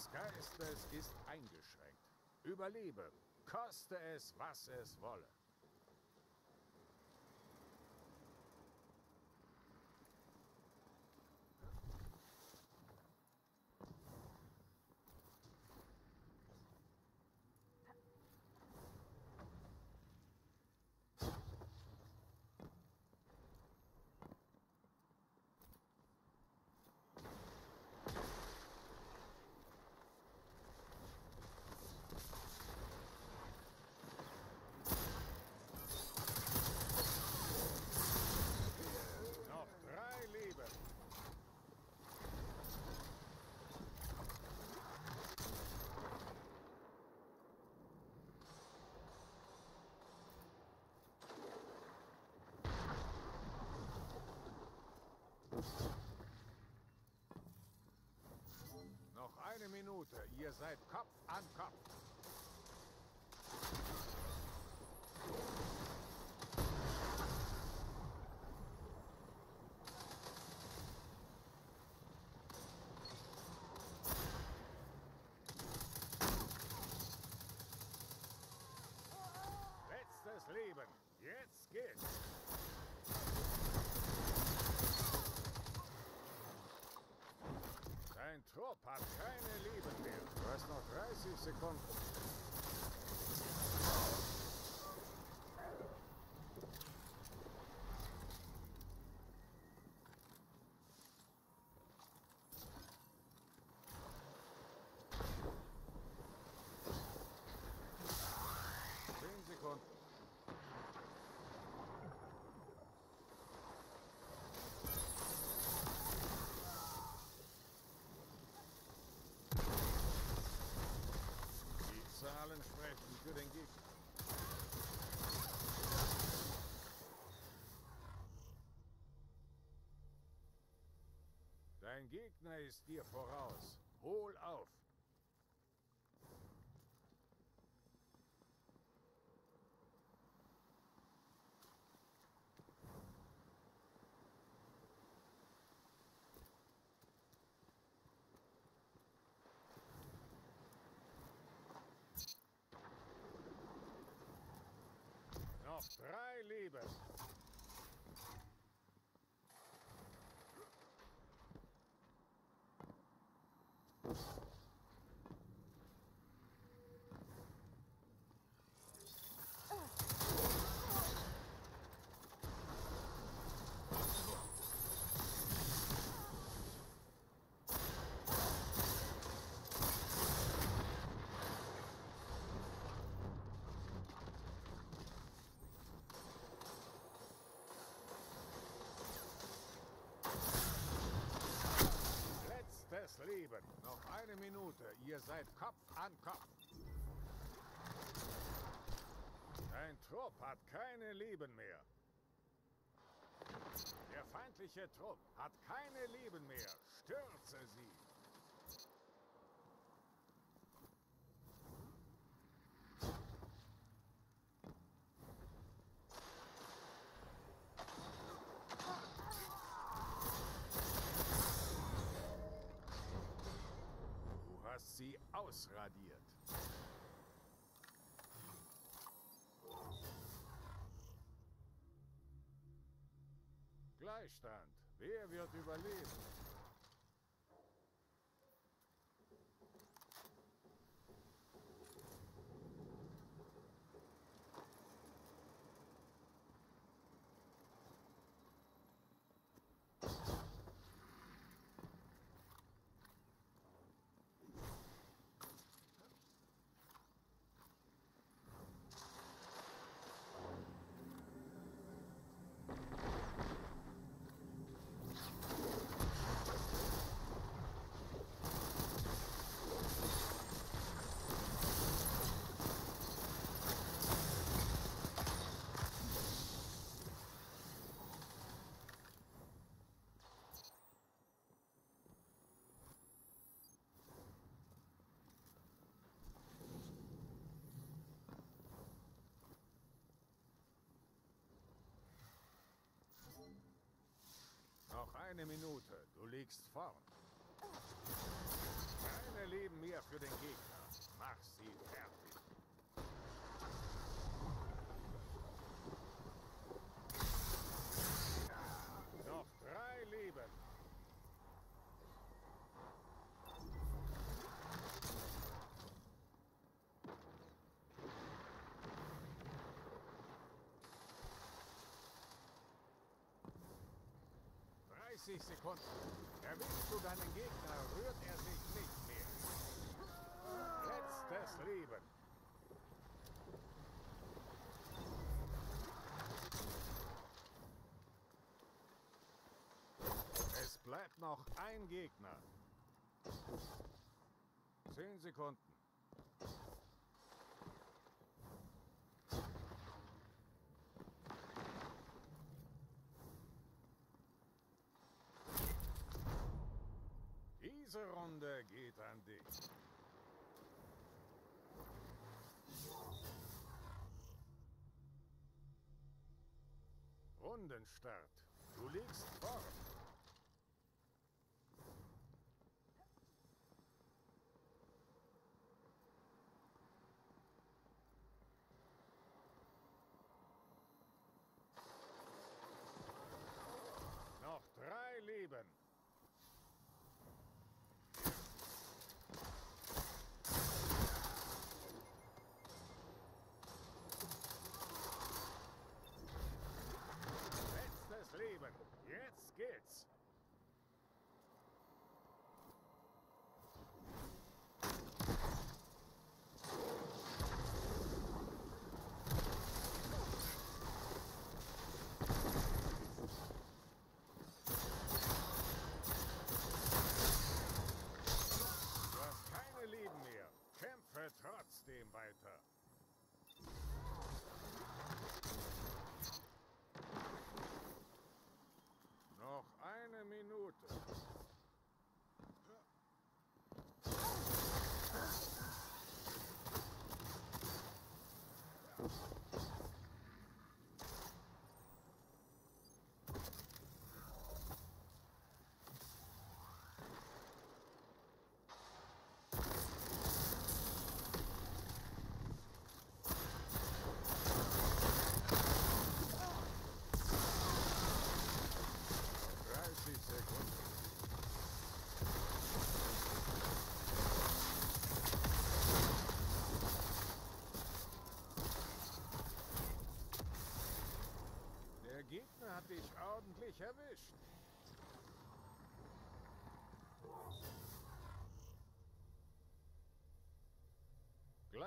Deines Geistes ist eingeschränkt. Überlebe, koste es, was es wolle. Noch drei Leben. Noch eine Minute. Ihr seid Kopf an Kopf. Letztes Leben. Jetzt geht's. Dein Trupp hat keine Leben mehr. Du hast noch 30 Sekunden. Zehn Sekunden. Die Zahlen sprechen für den Gegner. Dein Gegner ist dir voraus. Hol auf. Noch drei Leben. Letztes Leben. Noch eine Minute. Ihr seid Kopf an Kopf. Dein Trupp hat keine Leben mehr. Der feindliche Trupp hat keine Leben mehr. Stürze sie. Du hast sie ausradiert. Gleichstand. Wer wird überleben? Noch eine Minute. Du liegst vorn. Keine Leben mehr für den Gegner. Mach sie fertig. 30 Sekunden. Erwischst du deinen Gegner, rührt er sich nicht mehr. Letztes Leben. Es bleibt noch ein Gegner. Zehn Sekunden. Runde geht an dich. Rundenstart. Du liegst vor.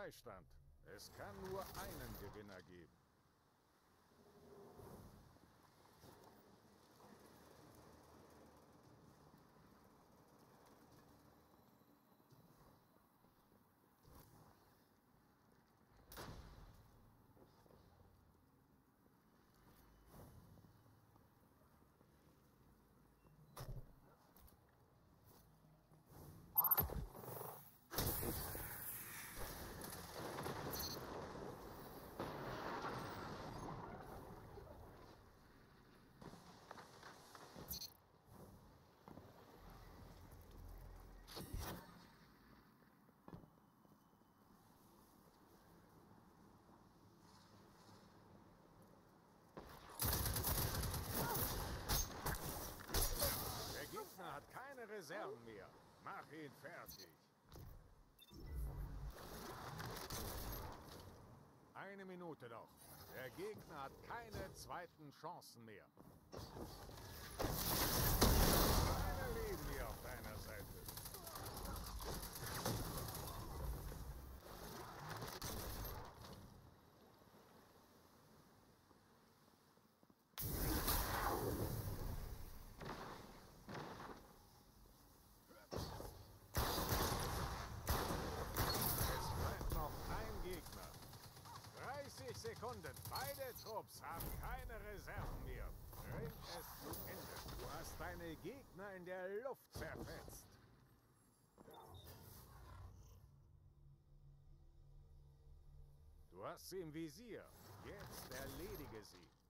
Gleichstand. Es kann nur einen Gewinner geben. Der Gegner hat Reserven mehr. Mach ihn fertig. Eine Minute noch. Der Gegner hat keine zweiten Chancen mehr. Keine Leben mehr auf deiner Seite. Es bleibt noch ein Gegner. 30 Sekunden. Beide Trupps haben keine Reserven mehr. Bring es zu Ende. Du hast deine Gegner in der Luft zerfetzt. Du hast sie im Visier. Jetzt erledige sie.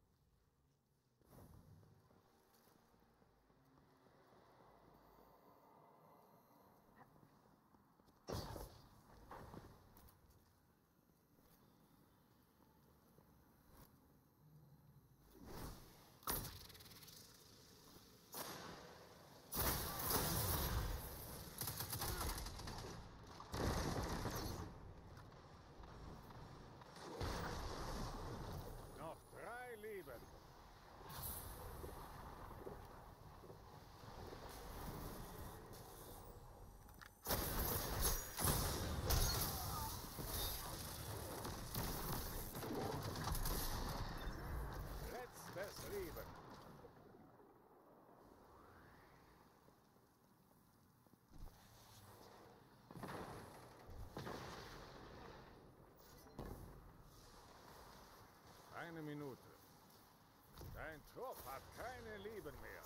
eine Minute. Dein Trupp hat keine Leben mehr.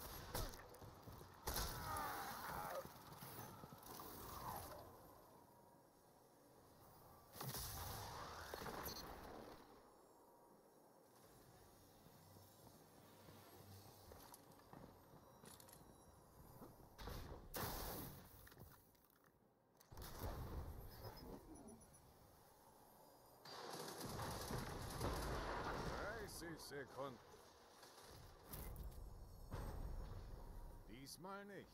Sekunden. Diesmal nicht.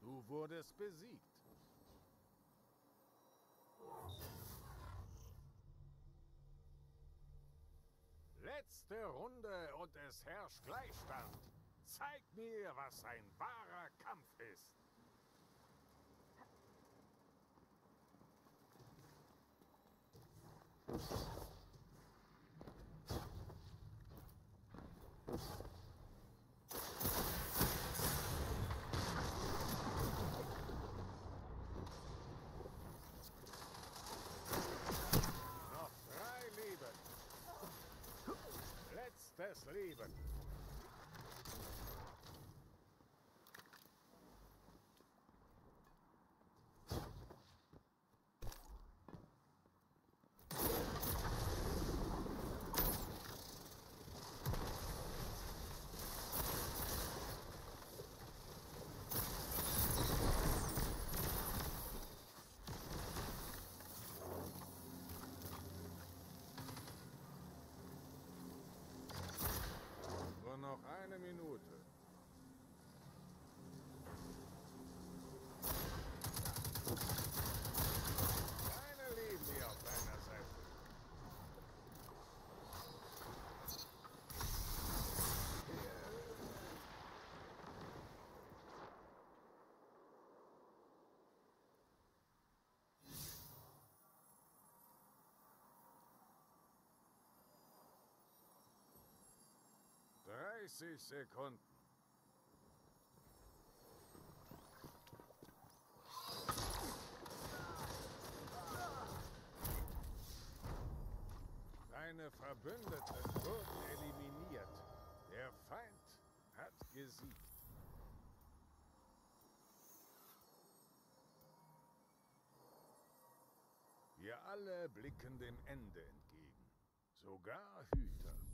Du wurdest besiegt. Letzte Runde und es herrscht Gleichstand. Zeig mir, was ein wahrer Kampf ist. Noch 30 Sekunden. Deine Verbündeten wurden eliminiert. Der Feind hat gesiegt. Wir alle blicken dem Ende entgegen. Sogar Hüter.